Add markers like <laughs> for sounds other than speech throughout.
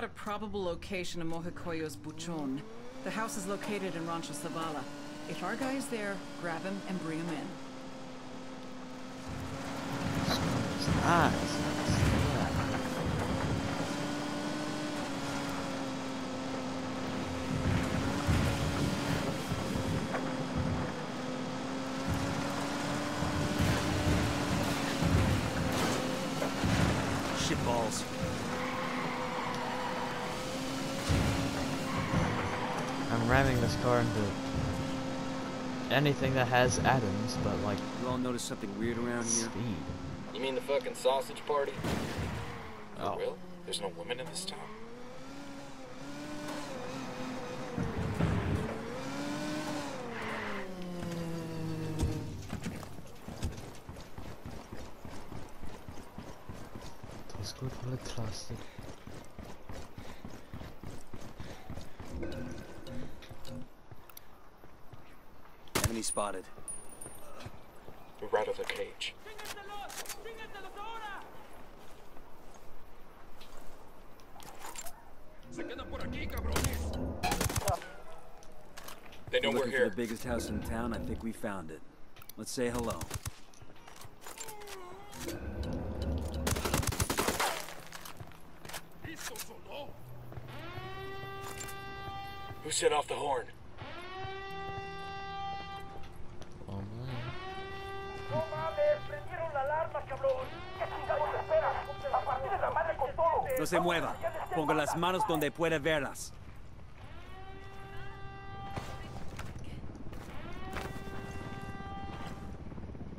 got a probable location of Mojocoyo's Buchon. The house is located in Rancho Zavala. If our guy is there, grab him and bring him in. Nice. Anything that has atoms, but like You all notice something weird around here? speed. You mean the fucking sausage party? For Oh. oh real? There's no women in this town? Das ist gut betrachtet. Enemy spotted. We're out of the cage. They know We're we're here. for the biggest house in town. I think we found it. Let's say hello. Who set off the horn? No se mueva. Ponga las manos donde puede verlas.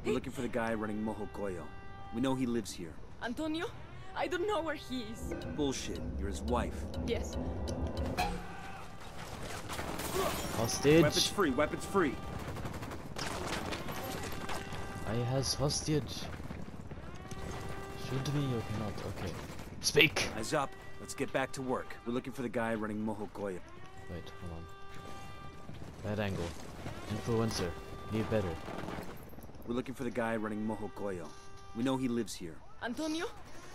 We're looking for the guy running Mojocoyo. We know he lives here. Antonio? I don't know where he is. Bullshit. You're his wife. Yes. Hostage. Weapons free. Weapons free. I has hostage. Shoot me, you not? Okay. Speak! Eyes up. Let's get back to work. We're looking for the guy running Mojocoyo. Wait, hold on. Bad angle. Influencer. Need better. We're looking for the guy running Mojocoyo. We know he lives here. Antonio?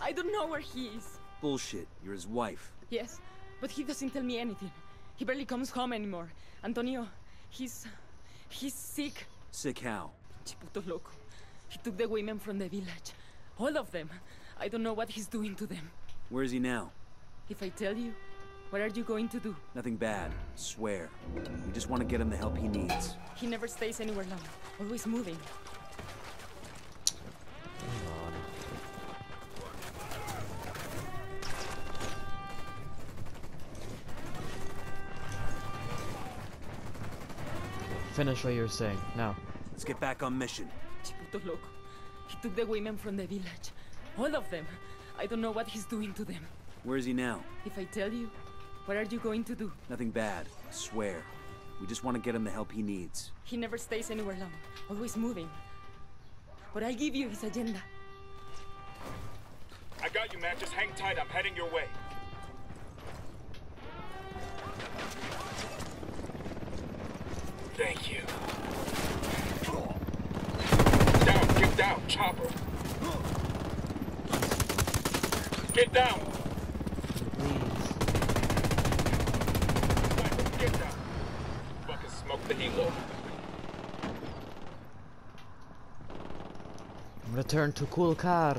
I don't know where he is. Bullshit. You're his wife. Yes, but he doesn't tell me anything. He barely comes home anymore. Antonio, he's... he's sick. Sick how? Chiputo loco. He took the women from the village. All of them. I don't know what he's doing to them. Where is he now? If I tell you, what are you going to do? Nothing bad. Swear. We just want to get him the help he needs. He never stays anywhere long. Always moving. Finish what you're saying. Now. Let's get back on mission. Chiputo loco. He took the women from the village. All of them. I don't know what he's doing to them. Where is he now? If I tell you, what are you going to do? Nothing bad. I swear. We just want to get him the help he needs. He never stays anywhere long. Always moving. But I'll give you his agenda. I got you, man. Just hang tight. I'm heading your way. Thank you. Down, get down, chopper. Get down. Sniper, Get down. Fucking smoke the helo. Return to cool car.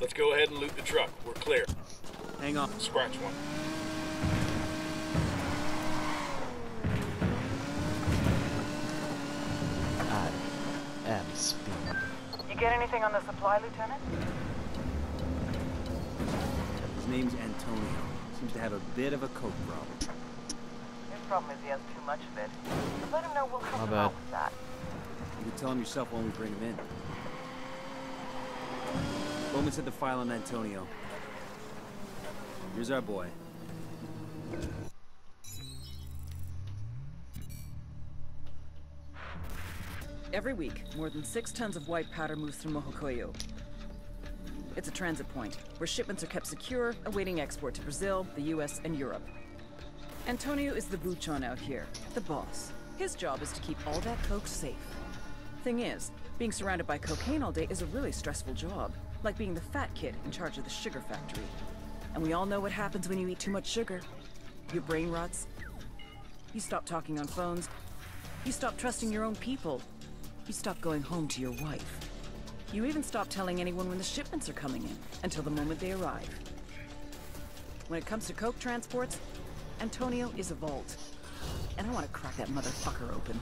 Let's go ahead and loot the truck. We're clear. Hang on. Scratch one. You get anything on the supply, Lieutenant? His name's Antonio. Seems to have a bit of a coke problem. His problem is he has too much of it. But let him know we'll help My him out with that. You can tell him yourself when we bring him in. Bowman said the file on Antonio. Here's our boy. Every week, more than six tons of white powder moves through Mojocoyo. It's a transit point, where shipments are kept secure, awaiting export to Brazil, the US, and Europe. Antonio is the buchon out here, the boss. His job is to keep all that coke safe. Thing is, being surrounded by cocaine all day is a really stressful job. Like being the fat kid in charge of the sugar factory. And we all know what happens when you eat too much sugar. Your brain rots. You stop talking on phones. You stop trusting your own people. You stop going home to your wife. You even stop telling anyone when the shipments are coming in, until the moment they arrive. When it comes to coke transports, Antonio is a vault. And I want to crack that motherfucker open.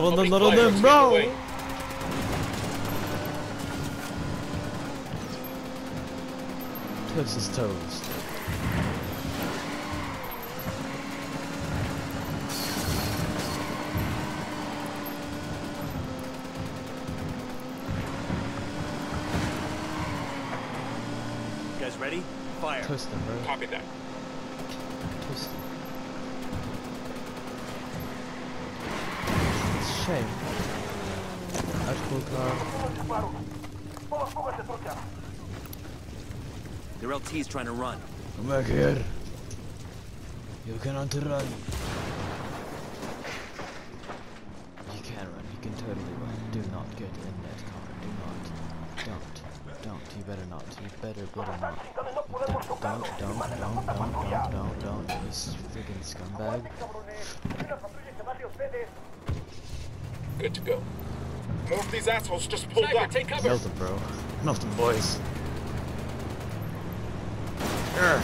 Not on them, Opening not on them, bro! get his toes. You guys ready? Fire. Twist him, bro. Copy that. Twist him. It's a shame. That's cool car. Disparo. Todos pónganse. Their LT's trying to run. Come back here. You cannot run. You can run. You can totally run. Do not get in that car. Do not. Don't. Don't. You better not. You better, better not. Don't, don't, don't, don't, don't, don't, don't, don't. You s- freaking scumbag. Good to go. More of these assholes just pulled Sniper, up. take cover. Melt them, bro. Melt them, boys. Urgh.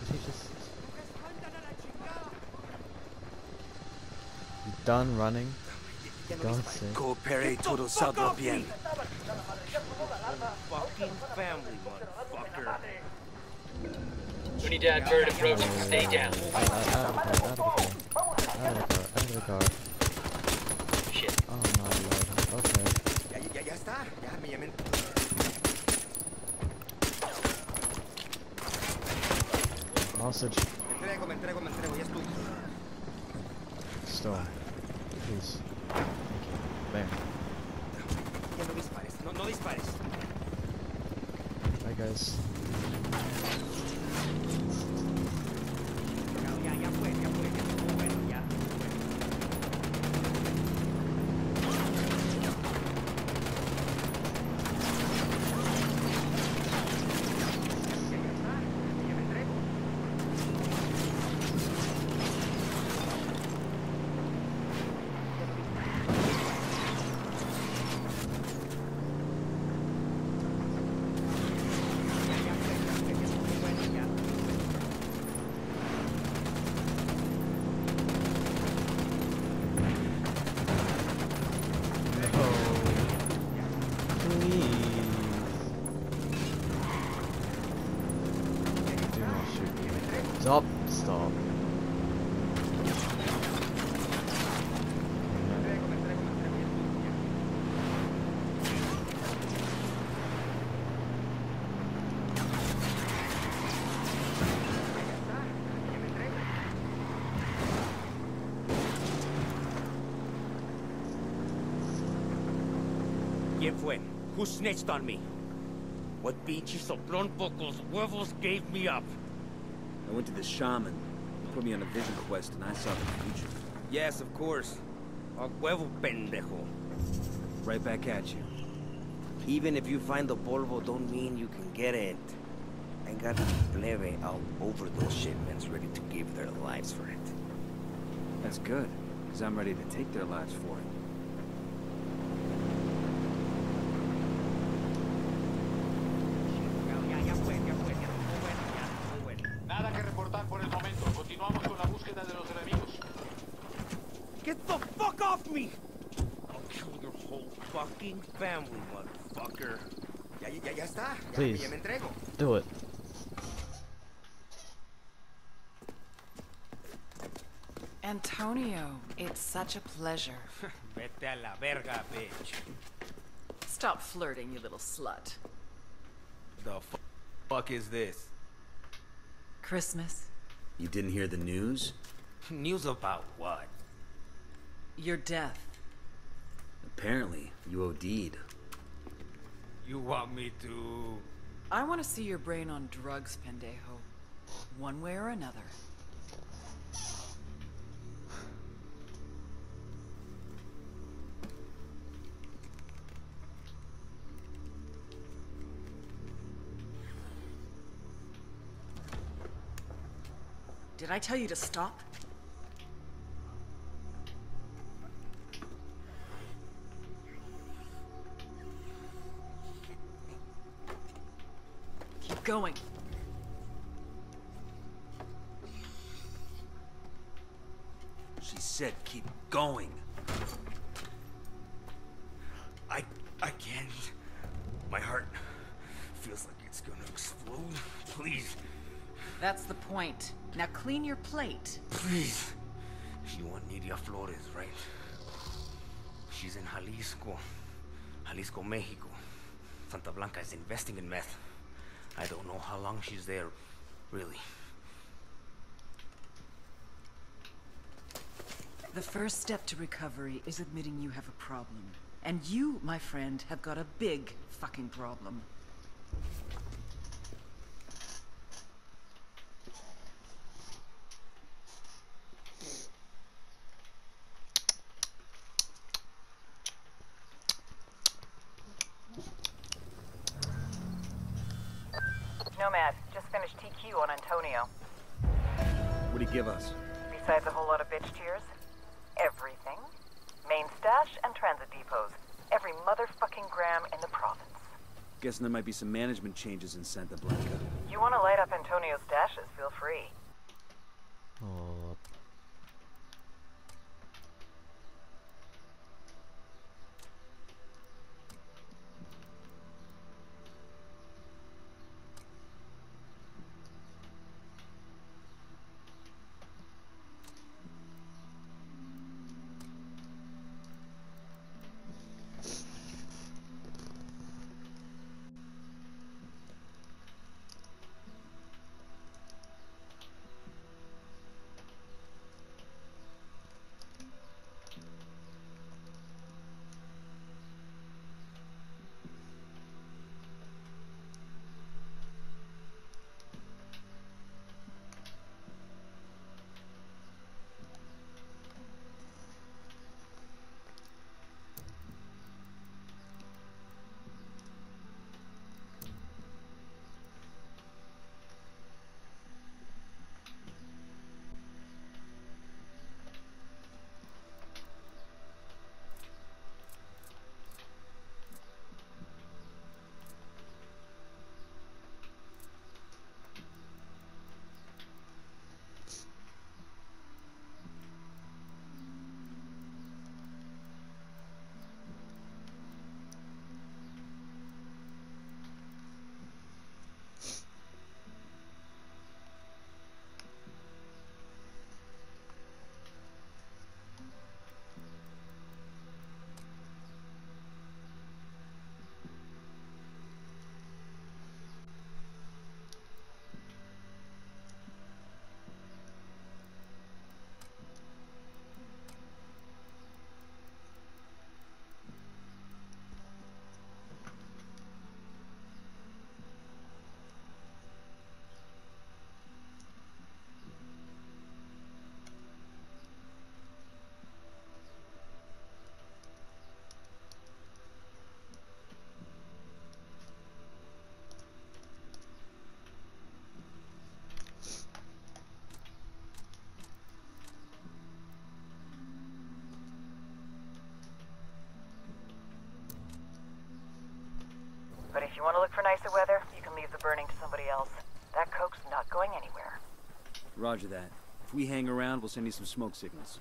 Did he just... You done running? God's sake. Cooperate, todo saldrá bien. We need to advert approaching. Stay down. Out, out, of the car, out of the car. Out of the car, out of the car. Shit. Oh my lord. Okay. Ya, ya, ya está. Ya me llamen. Hostage. Entrego, me entrego, me entrego. Ya es tuyo. Stone. Please. Thank you. Bam. Ya no dispares. No, no dispares. Bye guys. Ya, ya, ya fue, ya fue. Ya estuvo bueno, ya. Ya, ya está. Ya me entrego. Ya, ya fue, ya fue. Ya estuvo bueno, ya. No. Please. Do not shoot me. Stop. Stop. Me entrego, me entrego, me entrego. Ya es tuyo, ya. Ya, ya está. Ya stop. ¿Quién fue? Who snitched on me? What pinche soplón pocos huevos gave me up. I went to this shaman. He put me on a vision quest and I saw the future. Yes, of course. A huevo pendejo. Right back at you. Even if you find the polvo, don't mean you can get it. I got plebe all over those shipments ready to give their lives for it. That's good, because I'm ready to take their lives for it. Ya, ya, ya fue, ya fue, ya estuvo bueno, ya estuvo bueno. Nada que reportar por el momento. Continuamos con la búsqueda de los enemigos. Get the fuck off me! I'll kill your whole fucking family, motherfucker. Ya, ya, ya está. Ya, Please. ya me entrego. Do it. Antonio, it's such a pleasure. <laughs> Vete a la verga, bitch. Stop flirting, you little slut. The f fuck is this? Christmas, You didn't hear the news? News about what? your death. Apparently, you OD'd. You want me to... I want to see your brain on drugs, pendejo. One way or another. Did I tell you to stop? Going. She said keep going. I... I can't. My heart feels like it's gonna explode. Please, That's the point. Now clean your plate. please. You want Nidia Flores, right? She's in Jalisco. Jalisco, Mexico. Santa Blanca is investing in meth. I don't know how long she's there, really. The first step to recovery is admitting you have a problem. And you, my friend, have got a big fucking problem. Nomad, just finished TQ on Antonio. What'd he give us? Besides a whole lot of bitch tears, everything. Main stash and transit depots. Every motherfucking gram in the province. Guessing there might be some management changes in Santa Blanca. You want to light up Antonio's stashes, feel free. If you want to look for nicer weather, you can leave the burning to somebody else. That coke's not going anywhere. Roger that. If we hang around, we'll send you some smoke signals.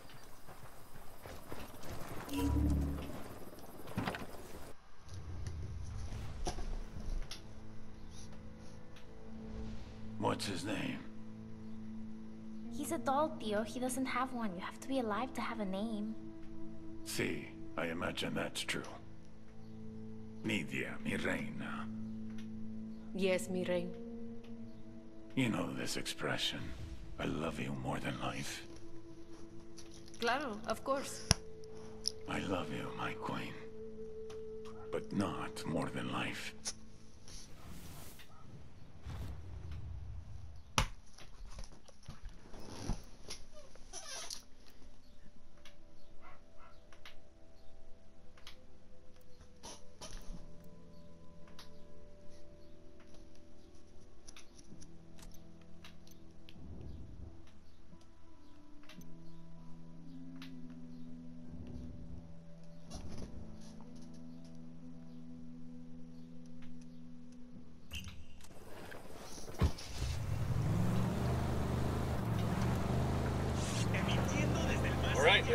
What's his name? He's a doll, Theo. He doesn't have one. You have to be alive to have a name. See, I imagine that's true. Nidia, mi reina. Yes, mi rein. You know this expression. I love you more than life. Claro, of course. I love you, my queen. But not more than life.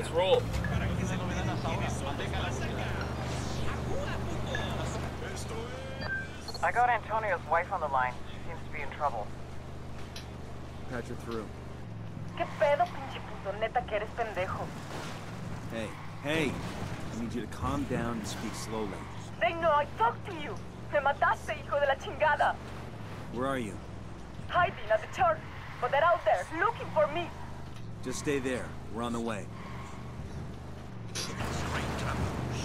Let's roll. I got Antonio's wife on the line. She seems to be in trouble. Patch her through. ¿Qué pedo, pinche puto? Neta que eres pendejo. Hey, hey! I need you to calm down and speak slowly. They know I talked to you. Me mataste, hijo de la chingada. Where are you? Hiding at the church. But they're out there, looking for me. Just stay there. We're on the way.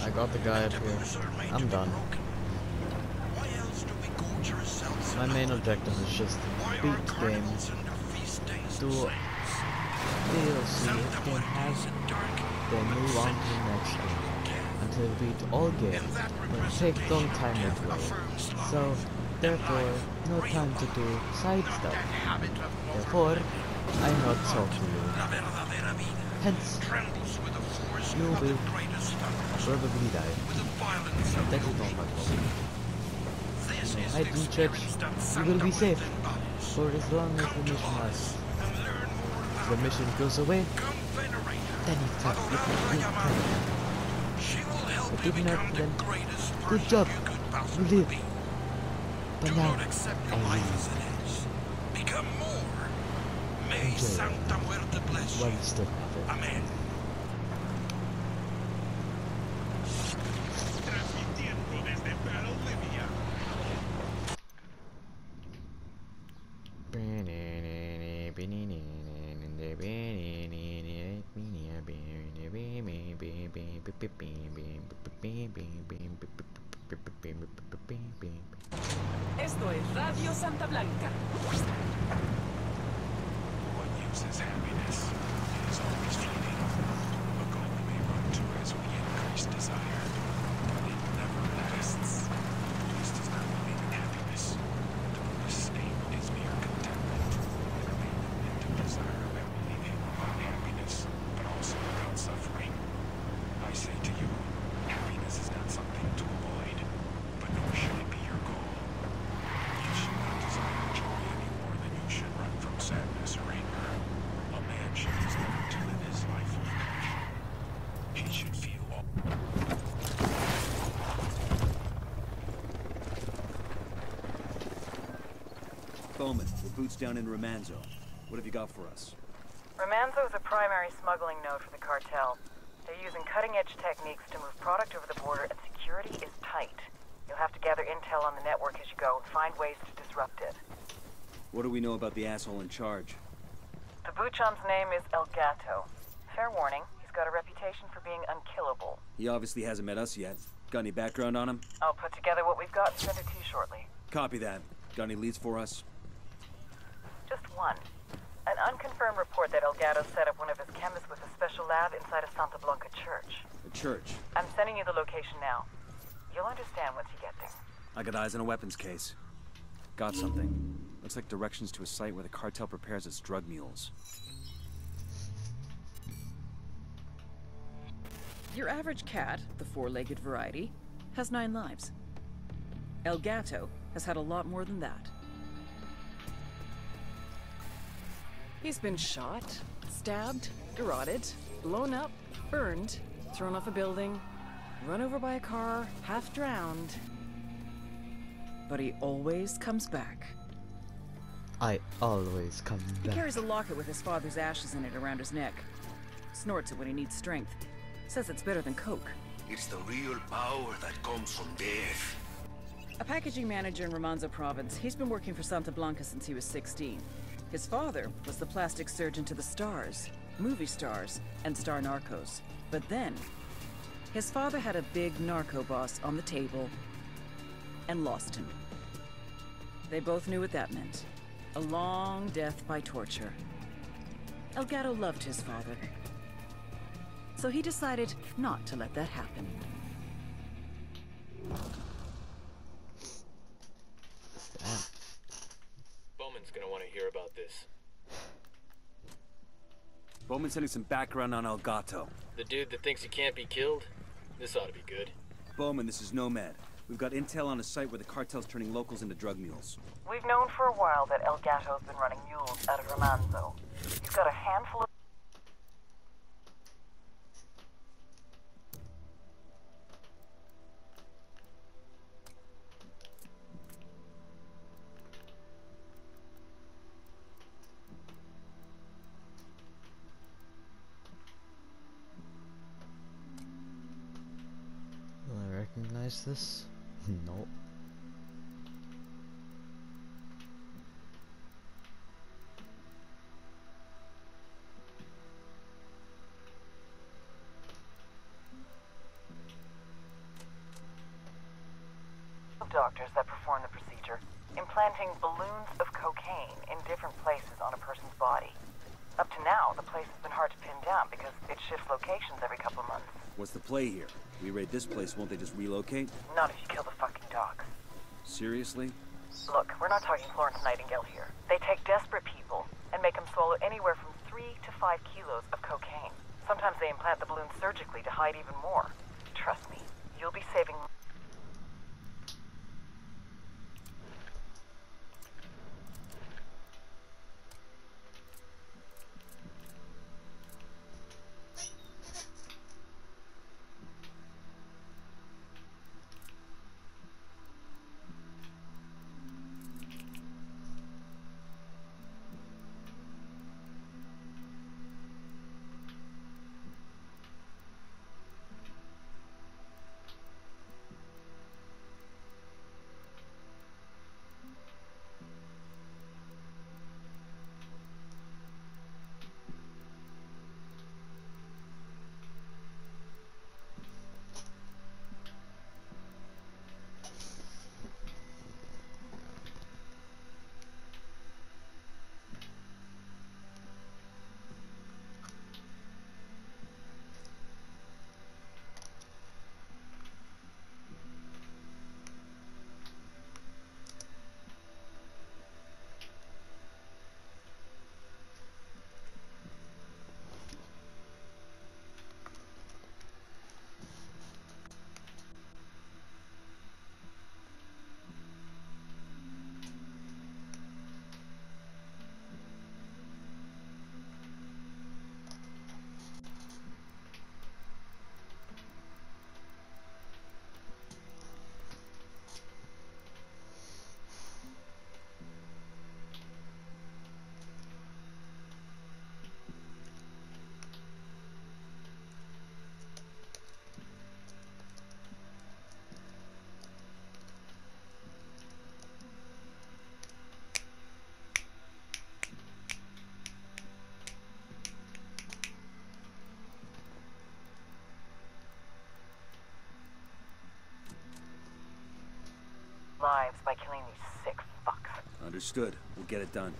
I got the guy up here. I'm done. My main objective is just to beat the game. Do DLC if game has then move on to the next game. Until beat all games. But take long time anyway. So therefore no time to do side stuff. Therefore I not talk to you. Hence you will probably die. That is not my problem. Hide in church, you will be safe. For as long as the mission lasts. If the mission goes away, then you can you you can. But if not, then good job. You live. But now, I leave. Become more. May. Santa Muerte bless One step. Amen. Esto es Radio Santa Blanca. Boots down in Remanzo. What have you got for us? Remanzo is a primary smuggling node for the cartel. They're using cutting-edge techniques to move product over the border, and security is tight. You'll have to gather intel on the network as you go and find ways to disrupt it. What do we know about the asshole in charge? The Buchon's name is El Gato. Fair warning, he's got a reputation for being unkillable. He obviously hasn't met us yet. Got any background on him? I'll put together what we've got and send it to you shortly. Copy that. Got any leads for us? Just one. An unconfirmed report that El Gato set up one of his chemists with a special lab inside a Santa Blanca church. A church. I'm sending you the location now. You'll understand once you get there. I got eyes on a weapons case. Got something. Looks like directions to a site where the cartel prepares its drug mules. Your average cat, the four-legged variety, has nine lives. El Gato has had a lot more than that. He's been shot, stabbed, garroted, blown up, burned, thrown off a building, run over by a car, half drowned. But he always comes back. I always come back. He back. carries a locket with his father's ashes in it around his neck. Snorts it when he needs strength. Says it's better than coke. It's the real power that comes from death. A packaging manager in Remanzo province, he's been working for Santa Blanca since he was 16. His father was the plastic surgeon to the stars, movie stars, and star narcos. But then, his father had a big narco boss on the table and lost him. They both knew what that meant. A long death by torture. El Gato loved his father. So he decided not to let that happen. Bowman's gonna want to hear about this. Bowman's sending some background on El Gato. The dude that thinks he can't be killed? This ought to be good. Bowman, this is Nomad. We've got intel on a site where the cartel's turning locals into drug mules. We've known for a while that El Gato's been running mules out of Remanzo. He's got a handful of I recognize this? <laughs> Nope. doctors that perform the procedure, implanting balloons of cocaine in different places on a person's body. Up to now, the place has been hard to pin down because it shifts locations every couple of months. What's the play here? We raid this place, won't they just relocate? Not if you kill the fucking docs. Seriously? Look, we're not talking Florence Nightingale here. They take desperate people and make them swallow anywhere from three to five kilos of cocaine. Sometimes they implant the balloon surgically to hide even more. Trust me, you'll be saving by killing these sick fucks. Understood. We'll get it done.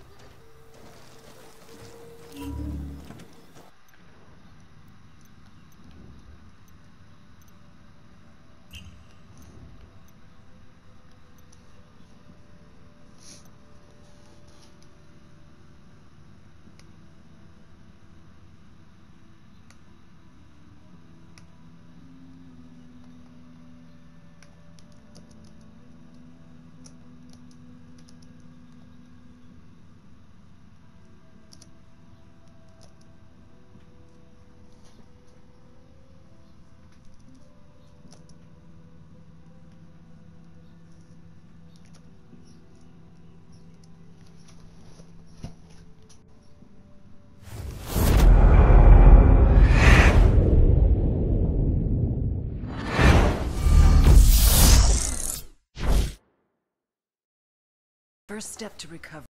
First step to recovery.